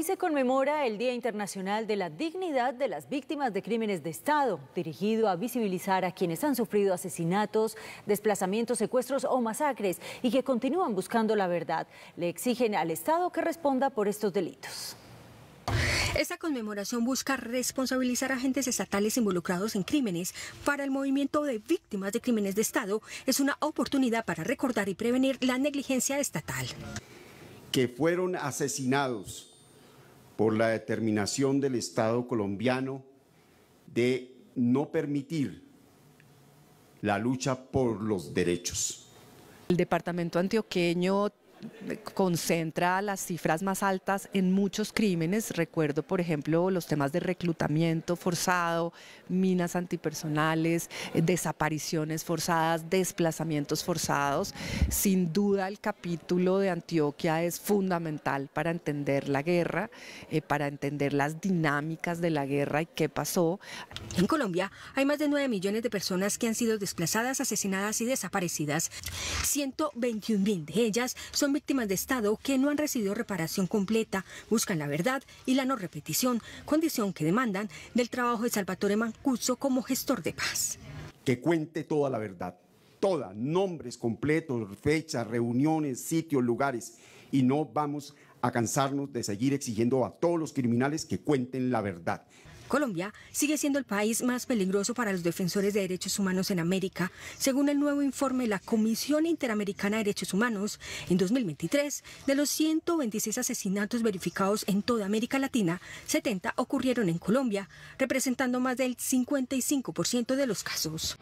Hoy se conmemora el Día Internacional de la Dignidad de las Víctimas de Crímenes de Estado, dirigido a visibilizar a quienes han sufrido asesinatos, desplazamientos, secuestros o masacres y que continúan buscando la verdad. Le exigen al Estado que responda por estos delitos. Esta conmemoración busca responsabilizar a agentes estatales involucrados en crímenes. Para el movimiento de víctimas de crímenes de Estado es una oportunidad para recordar y prevenir la negligencia estatal. Que fueron asesinados por la determinación del Estado colombiano de no permitir la lucha por los derechos. El departamento antioqueño concentra las cifras más altas en muchos crímenes. Recuerdo, por ejemplo, los temas de reclutamiento forzado, minas antipersonales, eh, desapariciones forzadas, desplazamientos forzados. Sin duda, el capítulo de Antioquia es fundamental para entender la guerra, eh, para entender las dinámicas de la guerra y qué pasó. En Colombia hay más de 9 millones de personas que han sido desplazadas, asesinadas y desaparecidas. 121 mil de ellas son víctimas de Estado que no han recibido reparación completa, buscan la verdad y la no repetición, condición que demandan del trabajo de Salvatore Mancuso como gestor de paz. Que cuente toda la verdad, toda, nombres completos, fechas, reuniones, sitios, lugares, y no vamos a cansarnos de seguir exigiendo a todos los criminales que cuenten la verdad. Colombia sigue siendo el país más peligroso para los defensores de derechos humanos en América, según el nuevo informe de la Comisión Interamericana de Derechos Humanos. En 2023, de los 126 asesinatos verificados en toda América Latina, 70 ocurrieron en Colombia, representando más del 55% de los casos.